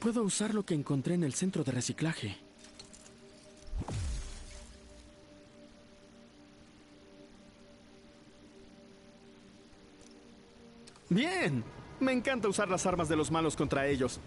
Puedo usar lo que encontré en el centro de reciclaje. Bien. Me encanta usar las armas de los malos contra ellos.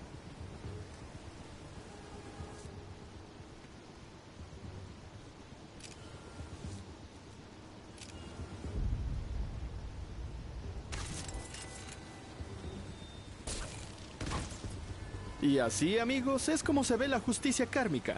Y así, amigos, es como se ve la justicia kármica.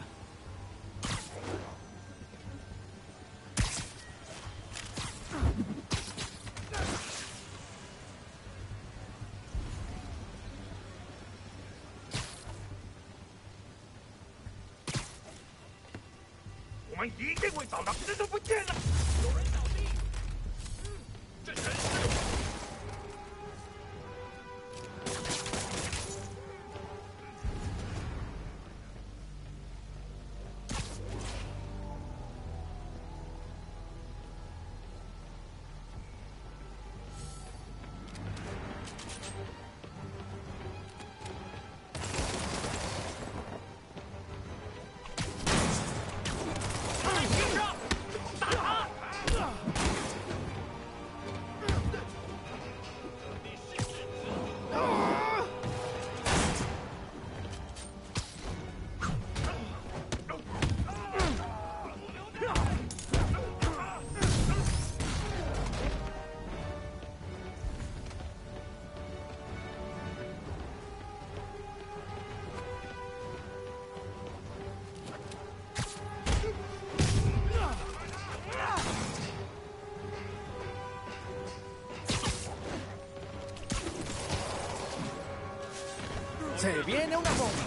¡Se viene una bomba!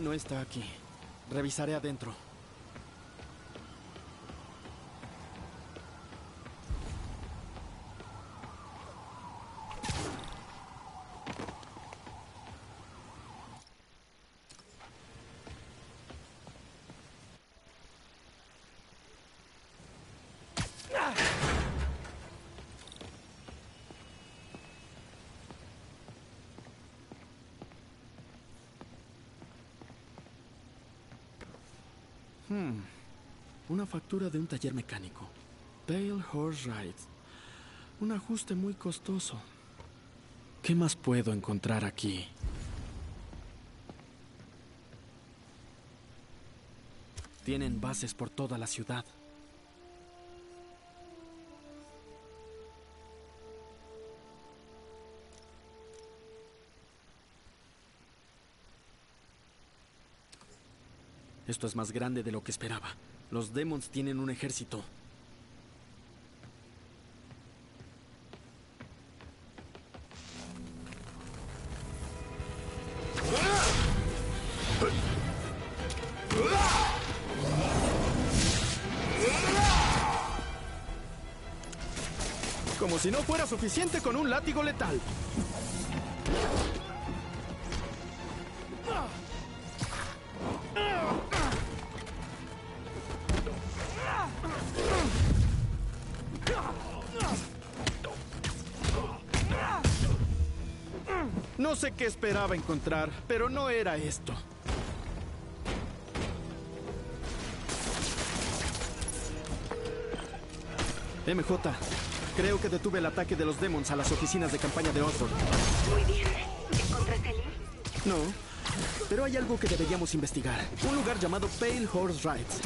No está aquí. Revisaré adentro. Hmm. Una factura de un taller mecánico. Pale Horse Rides. Un ajuste muy costoso. ¿Qué más puedo encontrar aquí? Tienen bases por toda la ciudad. Esto es más grande de lo que esperaba. Los Demons tienen un ejército. Como si no fuera suficiente con un látigo letal. No sé qué esperaba encontrar, pero no era esto. MJ, creo que detuve el ataque de los Demons a las oficinas de campaña de Osborn. Muy bien. ¿Encontraste Lee? No, pero hay algo que deberíamos investigar. Un lugar llamado Pale Horse Rides.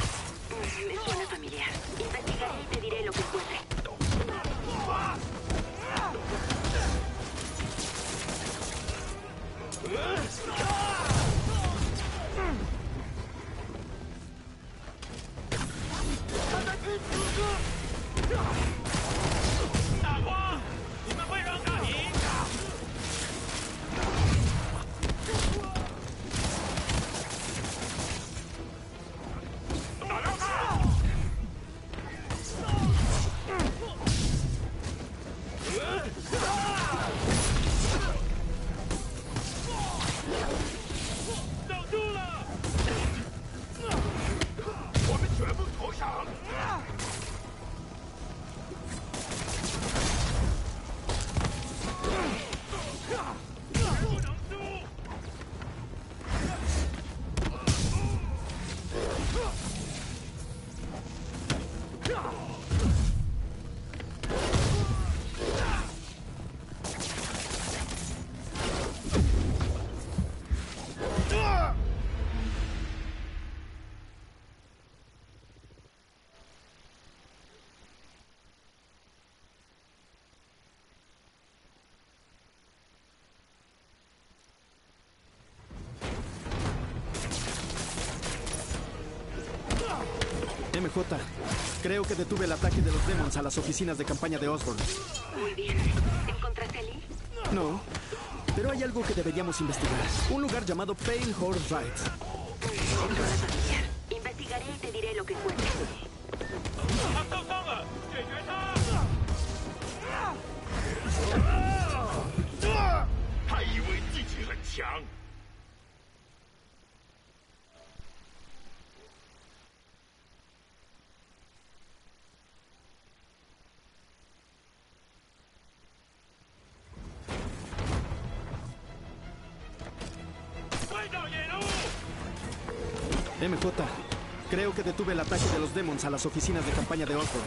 MJ, creo que detuve el ataque de los Demons a las oficinas de campaña de Osborn. Muy bien. ¿Encontraste a Lee? No, pero hay algo que deberíamos investigar. Un lugar llamado Pale Horse Rides. Familiar. Investigaré y te diré lo que encuentre. MJ, creo que detuve el ataque de los Demons a las oficinas de campaña de Osborn.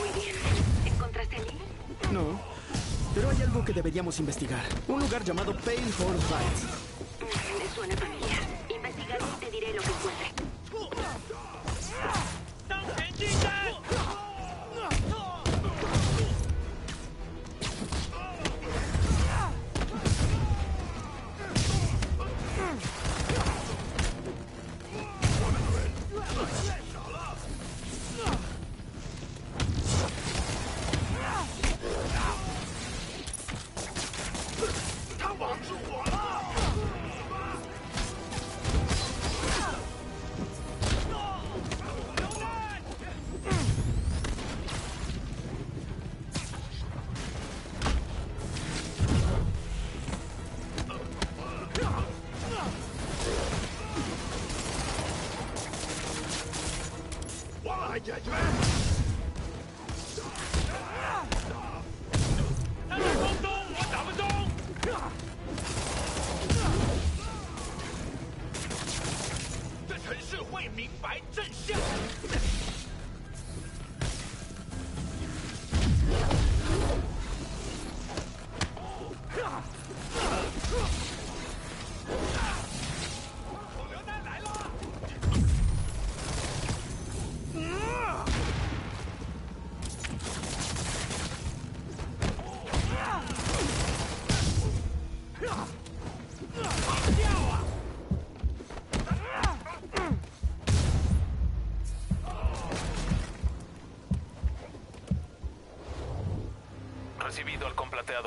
Muy bien. ¿Encontraste a Lee? No, pero hay algo que deberíamos investigar. Un lugar llamado Pale Horse Rides. Mm, Me suena familiar.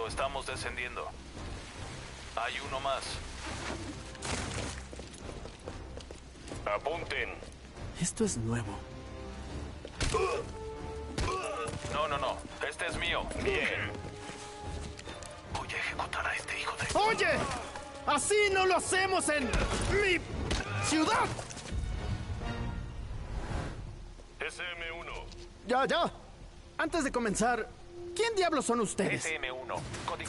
Estamos descendiendo. Hay uno más. Apunten. Esto es nuevo. No, no, no. Este es mío. Bien. Voy a ejecutar a este hijo de... ¡Oye! ¡Así no lo hacemos en mi ciudad! SM1. Ya, ya. Antes de comenzar, ¿quién diablos son ustedes? SM1.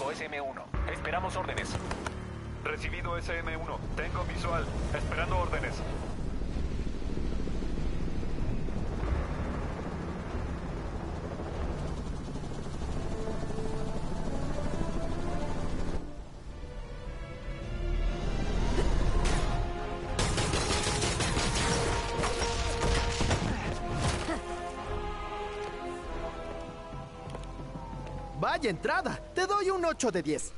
Código SM1. Esperamos órdenes. Recibido SM1. Tengo visual. Esperando órdenes. Vaya entrada. Te doy un 8 de 10.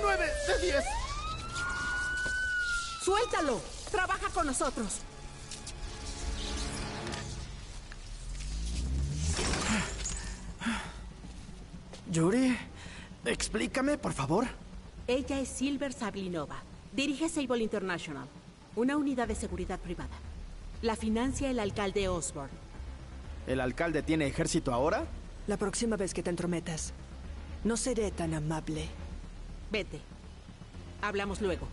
¡Nueve de 10! ¡Suéltalo! Trabaja con nosotros. Yuri, explícame, por favor. Ella es Silver Sablinova. Dirige Sable International, una unidad de seguridad privada. La financia el alcalde Osborne. ¿El alcalde tiene ejército ahora? La próxima vez que te entrometas, no seré tan amable. Vete. Hablamos luego.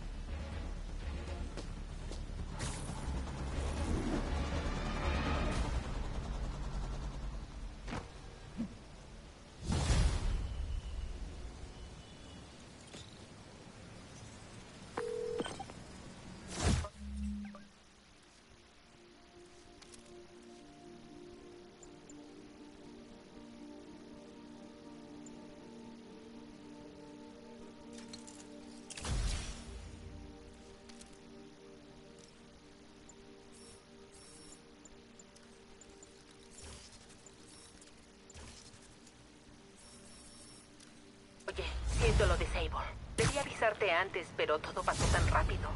Lo de Sable. Debí avisarte antes, pero todo pasó tan rápido.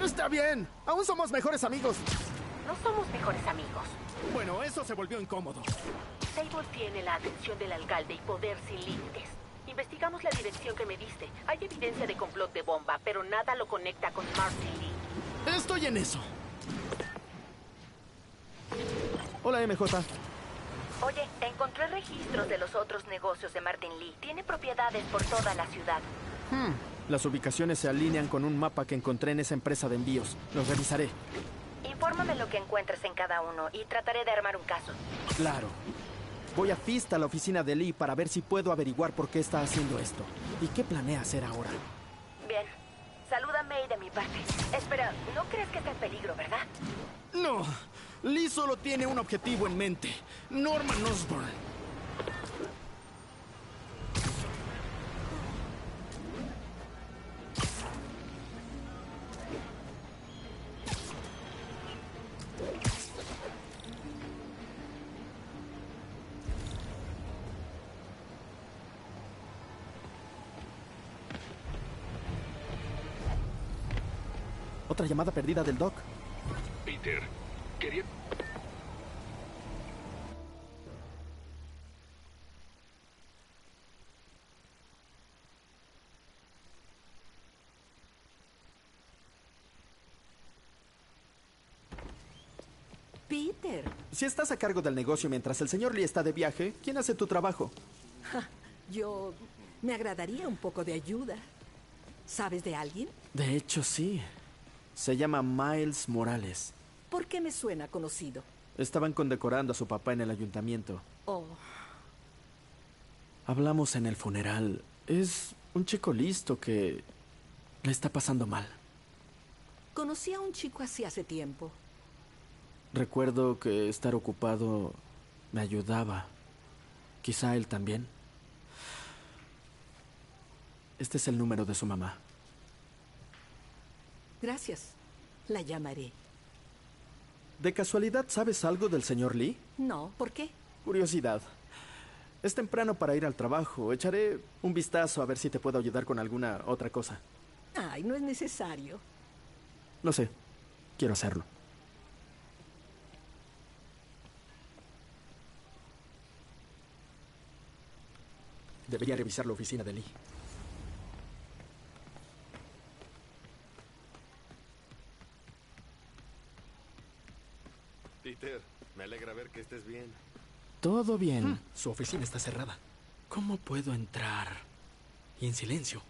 Está bien. Aún somos mejores amigos. No somos mejores amigos. Bueno, eso se volvió incómodo. Sable tiene la atención del alcalde y poder sin límites. Investigamos la dirección que me diste. Hay evidencia de complot de bomba, pero nada lo conecta con Marcy Lee. Estoy en eso. Hola, MJ. Oye, encontré registros de los otros negocios de Martin Lee. Tiene propiedades por toda la ciudad. Hmm. Las ubicaciones se alinean con un mapa que encontré en esa empresa de envíos. Los revisaré. Infórmame lo que encuentres en cada uno y trataré de armar un caso. Claro. Voy a Fist a la oficina de Lee para ver si puedo averiguar por qué está haciendo esto. ¿Y qué planea hacer ahora? Espera, no crees que está en peligro, ¿verdad? No. Lee solo tiene un objetivo en mente. Norman Osborn. Otra llamada perdida del Doc. Peter, quería... Peter. Si estás a cargo del negocio mientras el señor Lee está de viaje, ¿quién hace tu trabajo? Ja, yo me agradaría un poco de ayuda. ¿Sabes de alguien? De hecho, sí. Se llama Miles Morales. ¿Por qué me suena conocido? Estaban condecorando a su papá en el ayuntamiento. Oh, Hablamos en el funeral. Es un chico listo que le está pasando mal. conocí a un chico así hace tiempo. Recuerdo que estar ocupado me ayudaba. Quizá él también. Este es el número de su mamá. Gracias. La llamaré. ¿De casualidad sabes algo del señor Lee? No, ¿por qué? Curiosidad. Es temprano para ir al trabajo. Echaré un vistazo a ver si te puedo ayudar con alguna otra cosa. Ay, no es necesario. Lo sé. Quiero hacerlo. Debería revisar la oficina de Lee. Peter, me alegra ver que estés bien. Todo bien. Su oficina está cerrada. ¿Cómo puedo entrar? Y en silencio.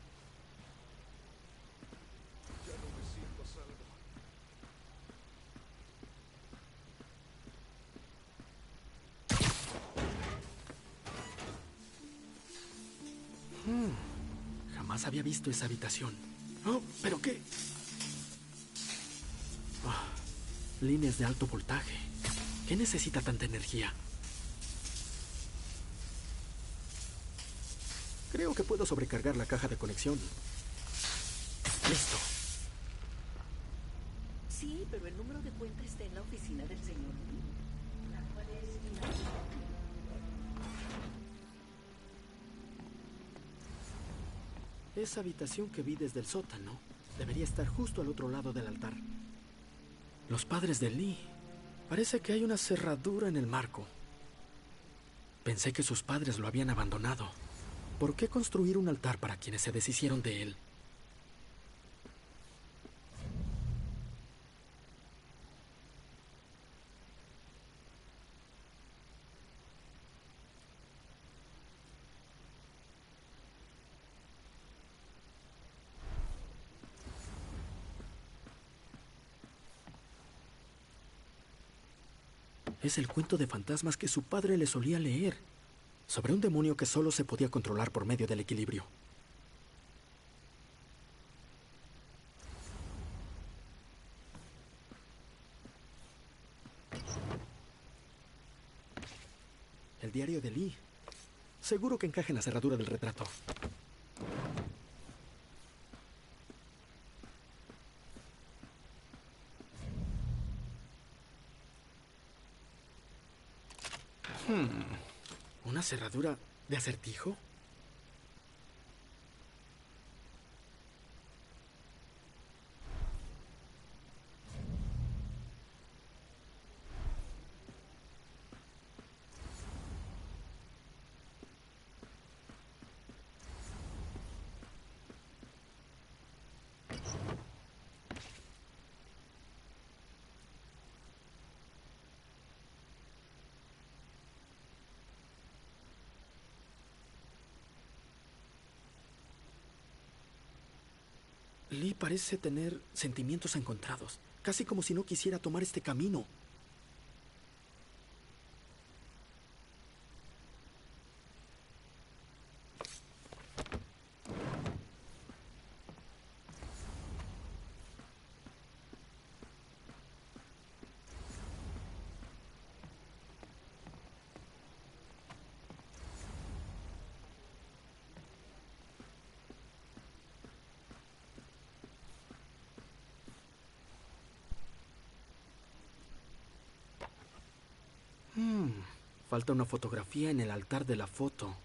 Hmm, Jamás había visto esa habitación. Oh, ¿pero qué? Ah, líneas de alto voltaje. ¿Qué necesita tanta energía? Creo que puedo sobrecargar la caja de conexión. Listo. Sí, pero el número de cuenta está en la oficina del señor. Esa habitación que vi desde el sótano debería estar justo al otro lado del altar. Los padres de Lee. Parece que hay una cerradura en el marco. Pensé que sus padres lo habían abandonado. ¿Por qué construir un altar para quienes se deshicieron de él? Es el cuento de fantasmas que su padre le solía leer, sobre un demonio que solo se podía controlar por medio del equilibrio. El diario de Lee. Seguro que encaja en la cerradura del retrato. Hmm. ¿Una cerradura de acertijo? Lee parece tener sentimientos encontrados, casi como si no quisiera tomar este camino. Hmm, falta una fotografía en el altar de la foto.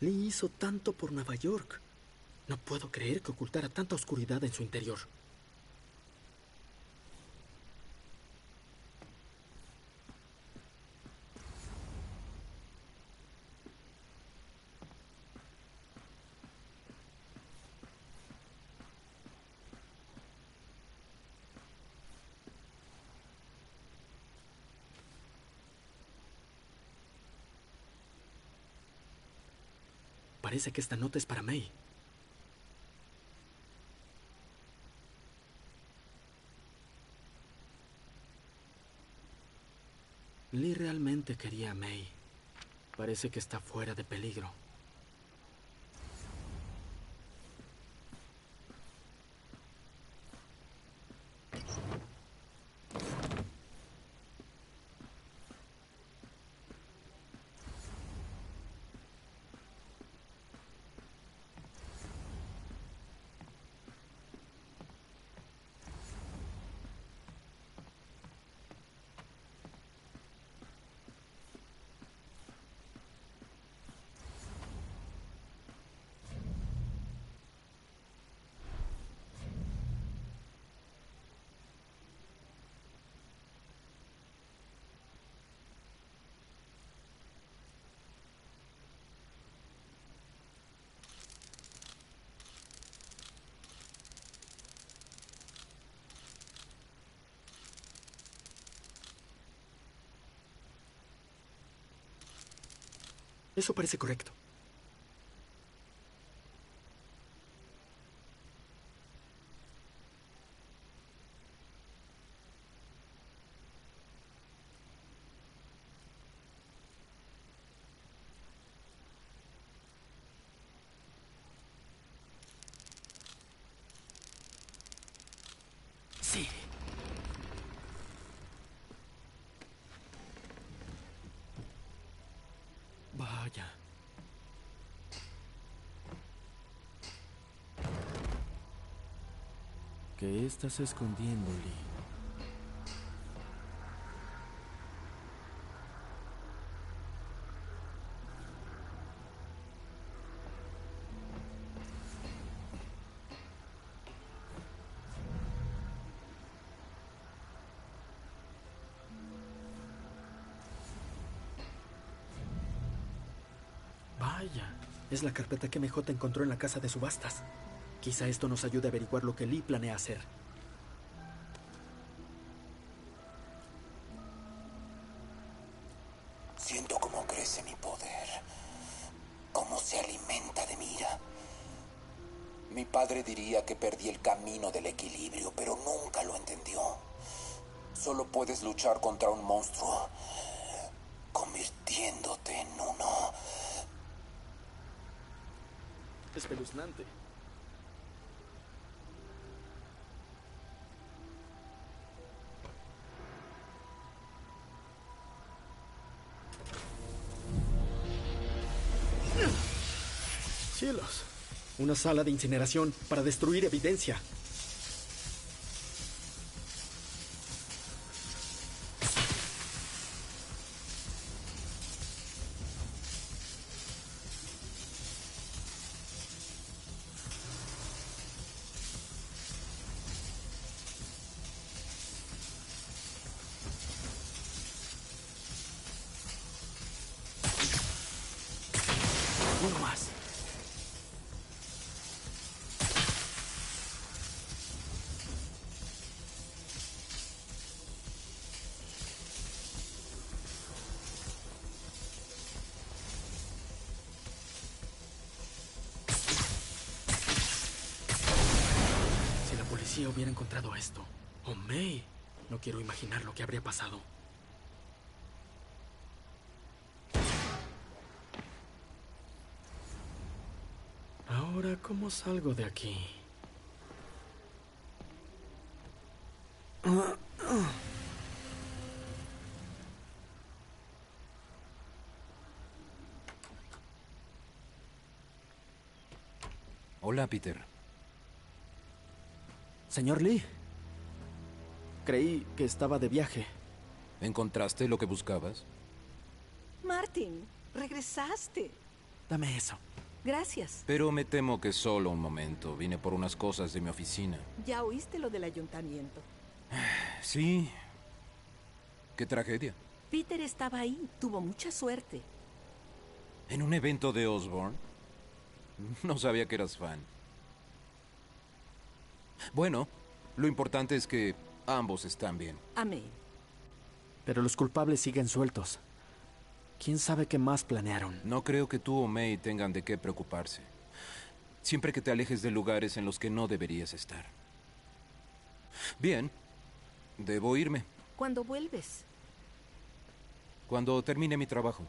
Lee hizo tanto por Nueva York. No puedo creer que ocultara tanta oscuridad en su interior. Parece que esta nota es para May. Lee realmente quería a May. Parece que está fuera de peligro. Eso parece correcto. Sí. Vaya. ¿Qué estás escondiendo, Lee? Vaya. Es la carpeta que MJ encontró en la casa de subastas. Quizá esto nos ayude a averiguar lo que Lee planea hacer. Perdí el camino del equilibrio, pero nunca lo entendió. Solo puedes luchar contra un monstruo convirtiéndote en uno. Espeluznante. una sala de incineración para destruir evidencia. Uno más. Hubiera encontrado esto, o May, no quiero imaginar lo que habría pasado. Ahora, ¿cómo salgo de aquí? Hola, Peter. Señor Lee. Creí que estaba de viaje. ¿Encontraste lo que buscabas? Martin, regresaste. Dame eso. Gracias. Pero me temo que solo un momento. Vine por unas cosas de mi oficina. Ya oíste lo del ayuntamiento. Sí. Qué tragedia. Peter estaba ahí. Tuvo mucha suerte. ¿En un evento de Osborne? No sabía que eras fan. Bueno, lo importante es que ambos están bien. Amén. Pero los culpables siguen sueltos. ¿Quién sabe qué más planearon? No creo que tú o May tengan de qué preocuparse. Siempre que te alejes de lugares en los que no deberías estar. Bien, debo irme. ¿Cuándo vuelves? Cuando termine mi trabajo.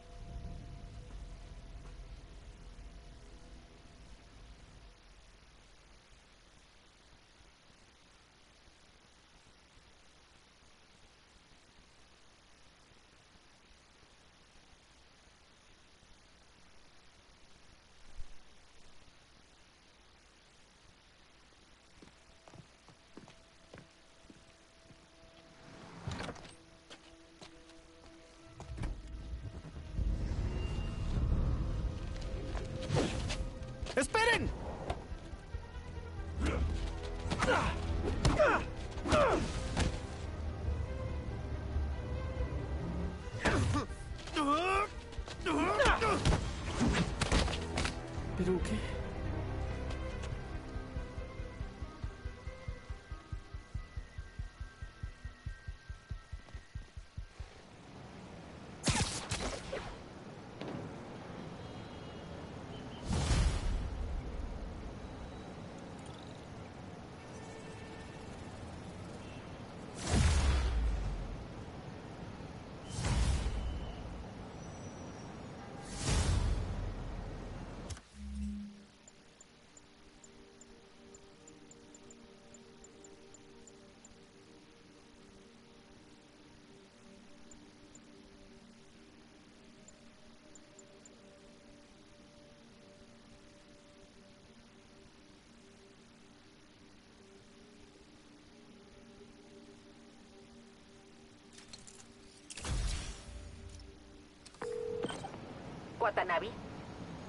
Watanabe,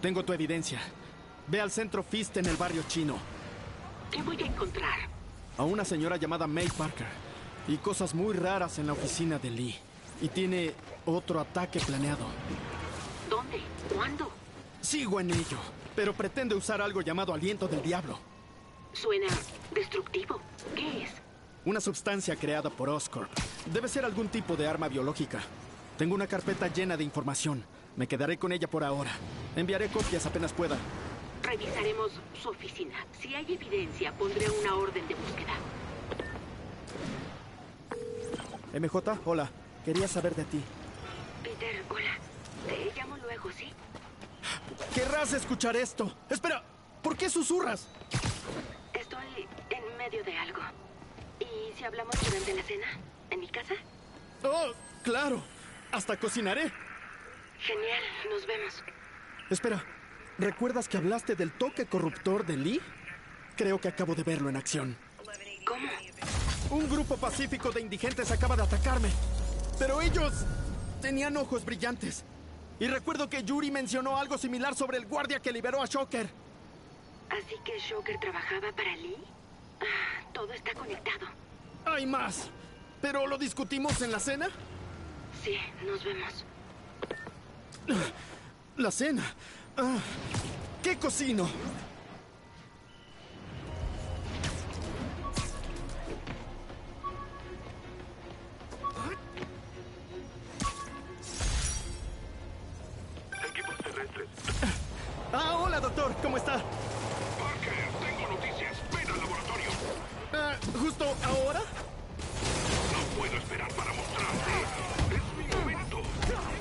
Tengo tu evidencia. Ve al centro Fist en el barrio chino. ¿qué voy a encontrar? A una señora llamada May Parker. Y cosas muy raras en la oficina de Lee. Y tiene otro ataque planeado. ¿Dónde? ¿Cuándo? Sigo en ello. Pero pretende usar algo llamado aliento del diablo. Suena destructivo. ¿Qué es? Una sustancia creada por Oscorp. Debe ser algún tipo de arma biológica. Tengo una carpeta llena de información. Me quedaré con ella por ahora. Enviaré copias apenas pueda. Revisaremos su oficina. Si hay evidencia, pondré una orden de búsqueda. MJ, hola. Quería saber de ti. Peter, hola. Te llamo luego, ¿sí? Querrás escuchar esto. Espera, ¿por qué susurras? Estoy en medio de algo. ¿Y si hablamos durante la cena? ¿En mi casa? Oh, claro. Hasta cocinaré. Genial, nos vemos. Espera, ¿recuerdas que hablaste del toque corruptor de Lee? Creo que acabo de verlo en acción. ¿Cómo? Un grupo pacífico de indigentes acaba de atacarme. Pero ellos tenían ojos brillantes. Y recuerdo que Yuri mencionó algo similar sobre el guardia que liberó a Shocker. ¿Así que Shocker trabajaba para Lee? Ah, todo está conectado. Hay más. ¿Pero lo discutimos en la cena? Sí, nos vemos. La cena. Ah, ¿Qué cocino?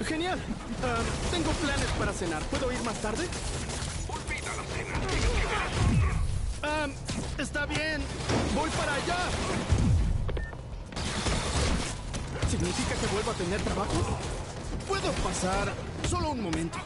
Genial. Ah, tengo planes para cenar. ¿Puedo ir más tarde? Olvida la cena. Está bien. Voy para allá. ¿Significa que vuelvo a tener trabajo? Puedo pasar. Solo un momento.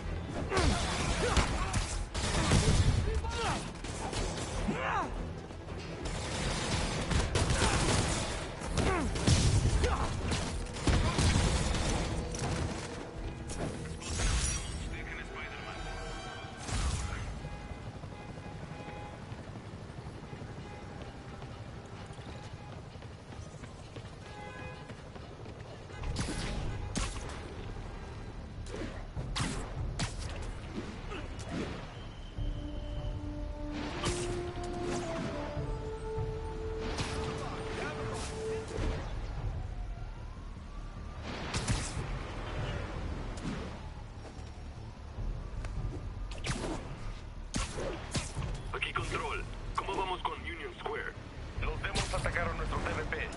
¿Cómo vamos con Union Square? Los demos atacaron nuestro TVP.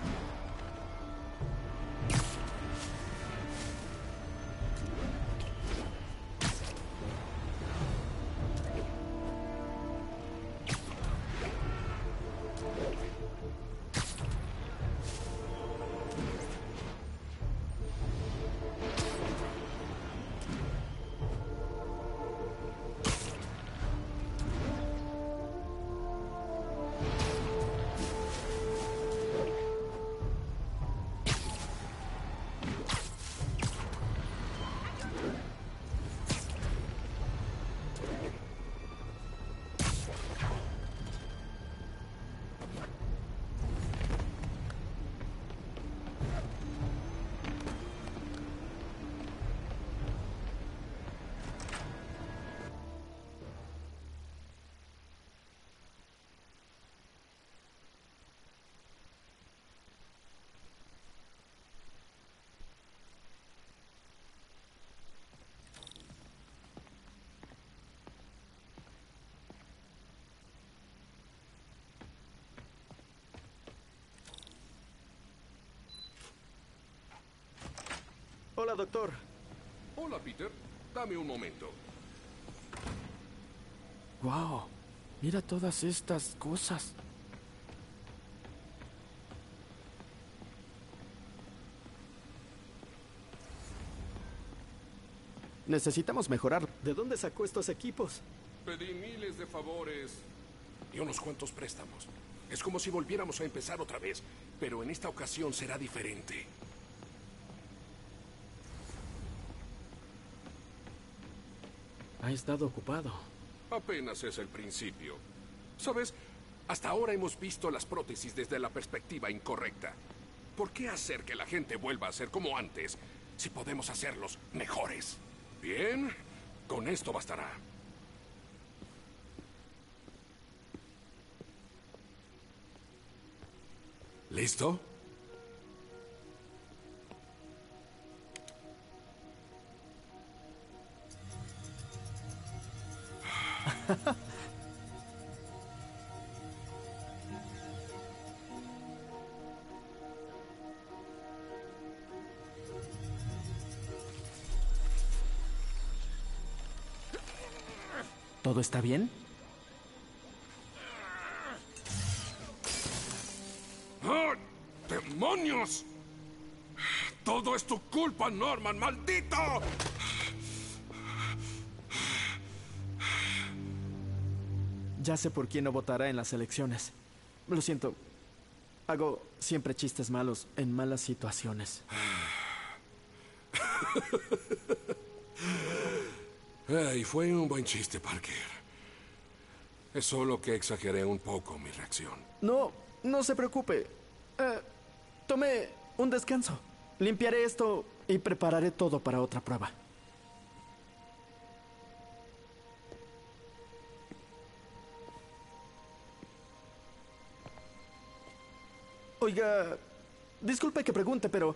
Hola, doctor. Hola, Peter. Dame un momento. Wow. Mira todas estas cosas. Necesitamos mejorar. ¿De dónde sacó estos equipos? Pedí miles de favores y unos cuantos préstamos. Es como si volviéramos a empezar otra vez, pero en esta ocasión será diferente. Ha estado ocupado. Apenas es el principio. ¿Sabes? Hasta ahora hemos visto las prótesis desde la perspectiva incorrecta. ¿Por qué hacer que la gente vuelva a ser como antes si podemos hacerlos mejores? Bien, con esto bastará. ¿Listo? ¿Todo está bien? ¡Ah! ¡Demonios! Todo es tu culpa, Norman, maldito. Ya sé por quién no votará en las elecciones. Lo siento. Hago siempre chistes malos en malas situaciones. Ay, fue un buen chiste, Parker. Es solo que exageré un poco mi reacción. No, no se preocupe. Eh, tomé un descanso. Limpiaré esto y prepararé todo para otra prueba. Oiga, disculpe que pregunte, pero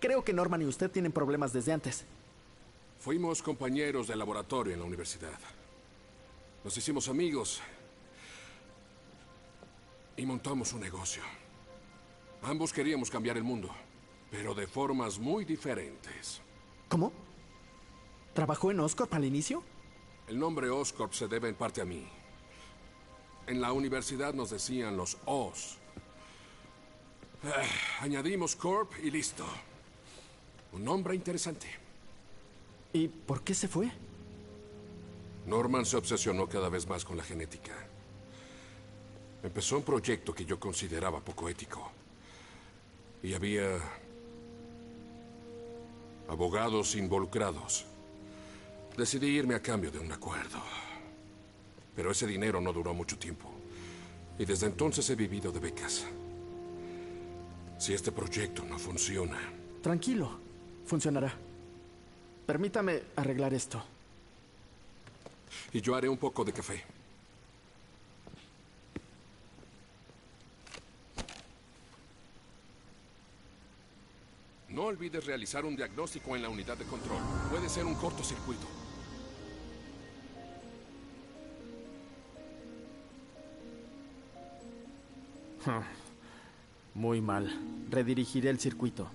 creo que Norman y usted tienen problemas desde antes. Fuimos compañeros de laboratorio en la universidad. Nos hicimos amigos y montamos un negocio. Ambos queríamos cambiar el mundo, pero de formas muy diferentes. ¿Cómo? ¿Trabajó en Oscorp al inicio? El nombre Oscorp se debe en parte a mí. En la universidad nos decían los Os. Ah, añadimos Corp y listo. Un nombre interesante. ¿Y por qué se fue? Norman se obsesionó cada vez más con la genética. Empezó un proyecto que yo consideraba poco ético. Y había abogados involucrados. Decidí irme a cambio de un acuerdo. Pero ese dinero no duró mucho tiempo. Y desde entonces he vivido de becas. Si este proyecto no funciona... Tranquilo, funcionará. Permítame arreglar esto. Y yo haré un poco de café. No olvides realizar un diagnóstico en la unidad de control. Puede ser un cortocircuito. Muy mal. Redirigiré el circuito.